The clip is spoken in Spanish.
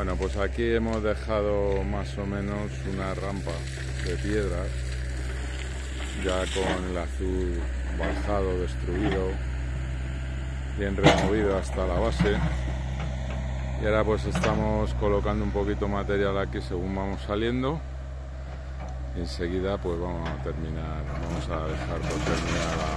Bueno, pues aquí hemos dejado más o menos una rampa de piedras, ya con el azul bajado, destruido, bien removido hasta la base. Y ahora pues estamos colocando un poquito material aquí según vamos saliendo. Enseguida pues vamos a terminar, vamos a dejar por terminar.